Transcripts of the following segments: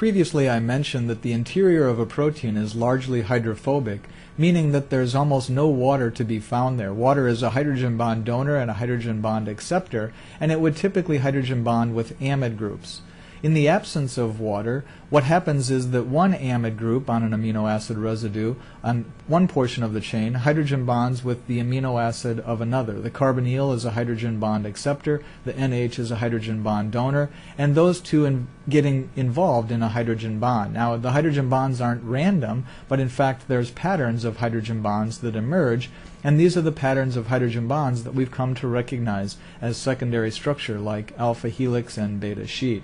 Previously I mentioned that the interior of a protein is largely hydrophobic, meaning that there's almost no water to be found there. Water is a hydrogen bond donor and a hydrogen bond acceptor, and it would typically hydrogen bond with amide groups. In the absence of water, what happens is that one amide group on an amino acid residue on one portion of the chain hydrogen bonds with the amino acid of another. The carbonyl is a hydrogen bond acceptor, the NH is a hydrogen bond donor, and those two in getting involved in a hydrogen bond. Now, the hydrogen bonds aren't random, but in fact there's patterns of hydrogen bonds that emerge, and these are the patterns of hydrogen bonds that we've come to recognize as secondary structure like alpha helix and beta sheet.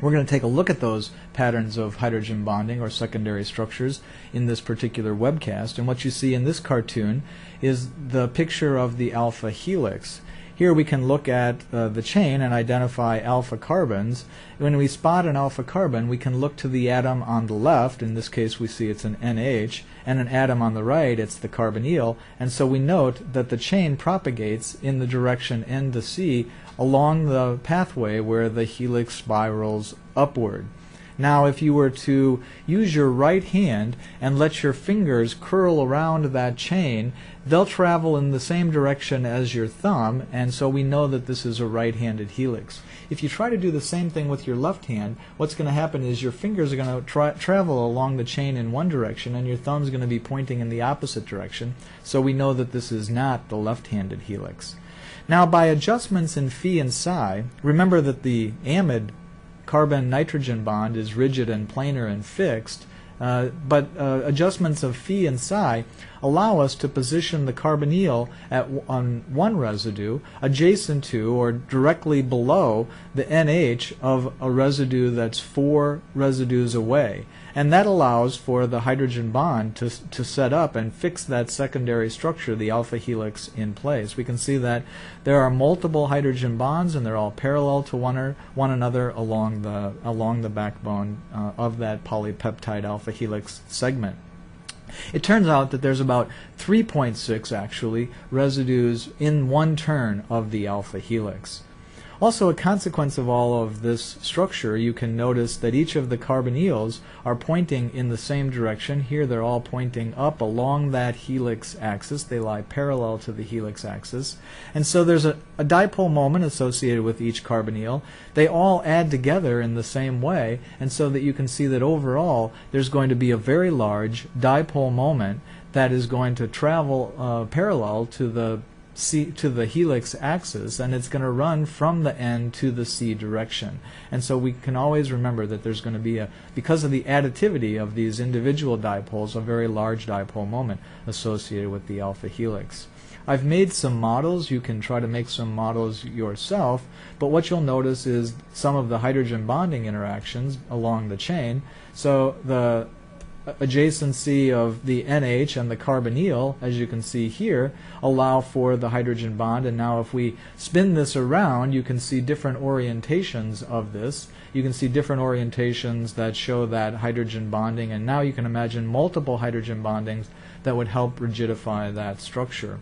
We're going to take a look at those patterns of hydrogen bonding or secondary structures in this particular webcast. And what you see in this cartoon is the picture of the alpha helix. Here we can look at uh, the chain and identify alpha carbons. When we spot an alpha carbon, we can look to the atom on the left, in this case we see it's an NH, and an atom on the right, it's the carbonyl, and so we note that the chain propagates in the direction N to C along the pathway where the helix spirals upward. Now, if you were to use your right hand and let your fingers curl around that chain, they'll travel in the same direction as your thumb, and so we know that this is a right-handed helix. If you try to do the same thing with your left hand, what's going to happen is your fingers are going to tra travel along the chain in one direction, and your thumb's going to be pointing in the opposite direction, so we know that this is not the left-handed helix. Now, by adjustments in phi and psi, remember that the amide carbon-nitrogen bond is rigid and planar and fixed, uh, but uh, adjustments of phi and psi allow us to position the carbonyl at on one residue adjacent to or directly below the NH of a residue that's four residues away. And that allows for the hydrogen bond to, to set up and fix that secondary structure, the alpha helix, in place. We can see that there are multiple hydrogen bonds and they're all parallel to one, or, one another along the, along the backbone uh, of that polypeptide alpha helix segment. It turns out that there's about 3.6 actually residues in one turn of the alpha helix. Also, a consequence of all of this structure, you can notice that each of the carbonyls are pointing in the same direction. Here they're all pointing up along that helix axis. They lie parallel to the helix axis. And so there's a, a dipole moment associated with each carbonyl. They all add together in the same way, and so that you can see that overall there's going to be a very large dipole moment that is going to travel uh, parallel to the C to the helix axis and it's going to run from the N to the C direction. And so we can always remember that there's going to be a, because of the additivity of these individual dipoles, a very large dipole moment associated with the alpha helix. I've made some models. You can try to make some models yourself, but what you'll notice is some of the hydrogen bonding interactions along the chain. So the adjacency of the NH and the carbonyl, as you can see here, allow for the hydrogen bond. And now if we spin this around, you can see different orientations of this. You can see different orientations that show that hydrogen bonding. And now you can imagine multiple hydrogen bondings that would help rigidify that structure.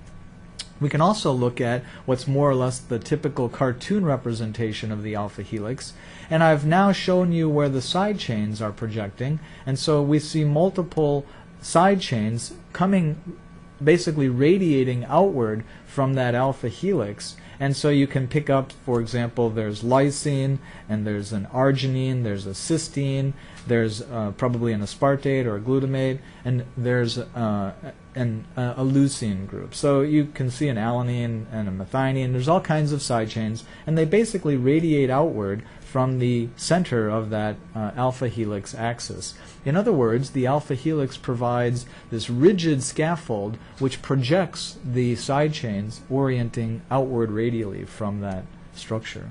We can also look at what's more or less the typical cartoon representation of the alpha helix. And I've now shown you where the side chains are projecting. And so we see multiple side chains coming, basically radiating outward from that alpha helix. And so you can pick up, for example, there's lysine, and there's an arginine, there's a cysteine, there's uh, probably an aspartate or a glutamate, and there's uh, an, uh, a leucine group. So you can see an alanine and a methionine. There's all kinds of side chains, and they basically radiate outward from the center of that uh, alpha helix axis. In other words, the alpha helix provides this rigid scaffold which projects the side chains orienting outward radially from that structure.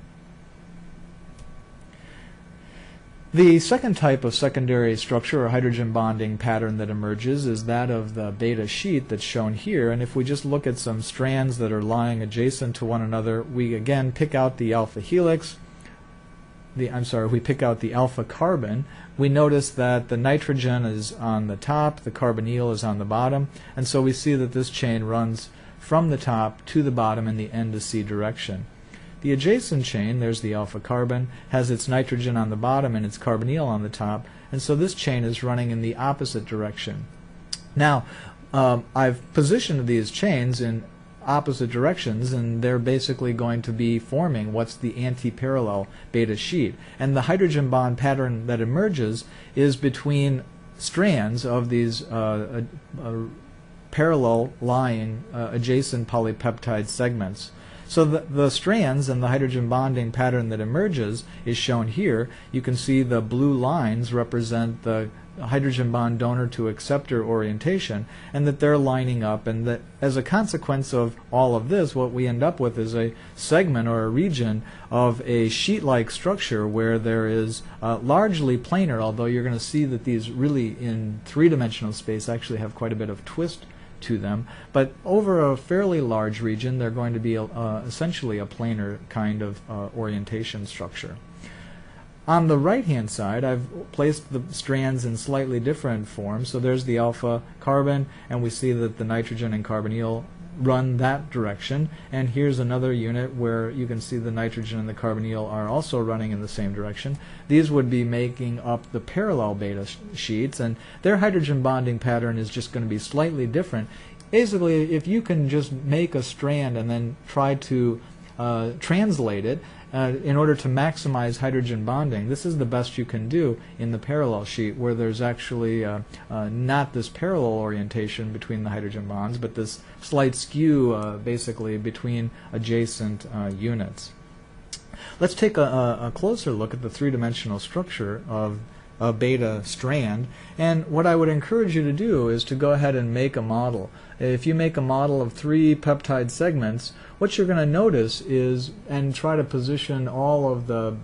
The second type of secondary structure or hydrogen bonding pattern that emerges is that of the beta sheet that's shown here. And if we just look at some strands that are lying adjacent to one another, we again pick out the alpha helix, the I'm sorry, we pick out the alpha carbon, we notice that the nitrogen is on the top, the carbonyl is on the bottom, and so we see that this chain runs from the top to the bottom in the N to C direction. The adjacent chain, there's the alpha carbon, has its nitrogen on the bottom and its carbonyl on the top, and so this chain is running in the opposite direction. Now, um, I've positioned these chains in opposite directions and they're basically going to be forming what's the anti-parallel beta sheet. And the hydrogen bond pattern that emerges is between strands of these uh, uh, uh, parallel lying adjacent polypeptide segments. So the, the strands and the hydrogen bonding pattern that emerges is shown here. You can see the blue lines represent the hydrogen bond donor to acceptor orientation and that they're lining up and that as a consequence of all of this what we end up with is a segment or a region of a sheet-like structure where there is uh, largely planar although you're going to see that these really in three-dimensional space actually have quite a bit of twist to them but over a fairly large region they're going to be uh, essentially a planar kind of uh, orientation structure. On the right-hand side, I've placed the strands in slightly different forms. So there's the alpha carbon, and we see that the nitrogen and carbonyl run that direction. And here's another unit where you can see the nitrogen and the carbonyl are also running in the same direction. These would be making up the parallel beta sh sheets, and their hydrogen bonding pattern is just going to be slightly different. Basically, if you can just make a strand and then try to uh, translate it, uh, in order to maximize hydrogen bonding, this is the best you can do in the parallel sheet where there's actually uh, uh, not this parallel orientation between the hydrogen bonds, but this slight skew uh, basically between adjacent uh, units. Let's take a, a, closer look at the three-dimensional structure of a beta strand. And what I would encourage you to do is to go ahead and make a model. If you make a model of three peptide segments, what you're going to notice is, and try to position all of the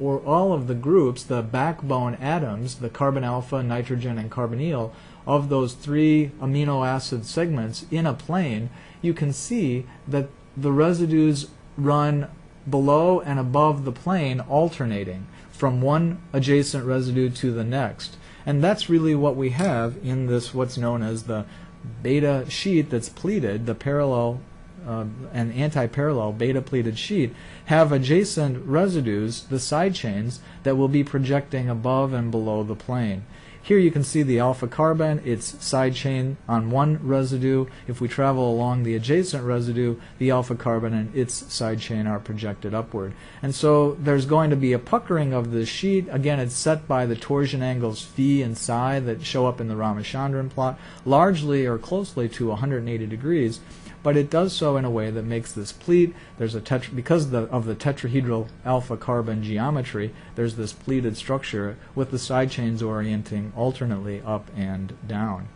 or all of the groups, the backbone atoms, the carbon alpha, nitrogen, and carbonyl, of those three amino acid segments in a plane, you can see that the residues run below and above the plane alternating from one adjacent residue to the next. And that's really what we have in this what's known as the beta sheet that's pleated, the parallel uh, and anti-parallel beta pleated sheet have adjacent residues, the side chains, that will be projecting above and below the plane. Here you can see the alpha carbon, its side chain on one residue. If we travel along the adjacent residue, the alpha carbon and its side chain are projected upward. And so there's going to be a puckering of the sheet. Again, it's set by the torsion angles phi and psi that show up in the Ramachandran plot, largely or closely to 180 degrees but it does so in a way that makes this pleat. There's a tetra- because of the, of the tetrahedral alpha carbon geometry, there's this pleated structure with the side chains orienting alternately up and down.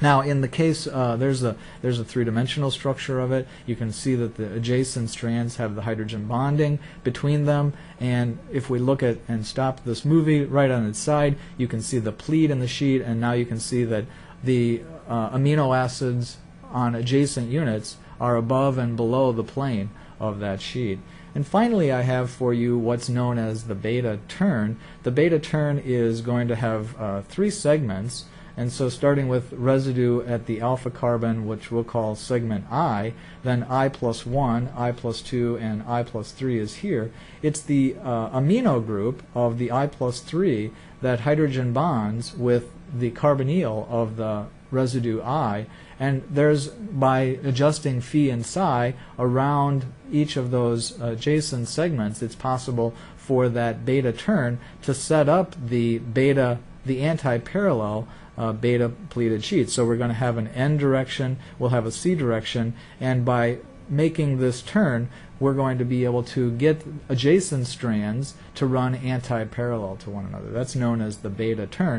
Now, in the case, uh, there's a there's a three-dimensional structure of it. You can see that the adjacent strands have the hydrogen bonding between them. And if we look at and stop this movie right on its side, you can see the pleat in the sheet, and now you can see that the uh, amino acids on adjacent units are above and below the plane of that sheet. And finally, I have for you what's known as the beta turn. The beta turn is going to have uh, three segments. And so starting with residue at the alpha carbon, which we'll call segment I, then I plus 1, I plus 2, and I plus 3 is here. It's the uh, amino group of the I plus 3 that hydrogen bonds with the carbonyl of the residue I and there's, by adjusting phi and psi around each of those adjacent segments, it's possible for that beta turn to set up the beta, the anti-parallel uh, beta pleated sheet. So we're going to have an N direction, we'll have a C direction, and by making this turn, we're going to be able to get adjacent strands to run anti-parallel to one another. That's known as the beta turn.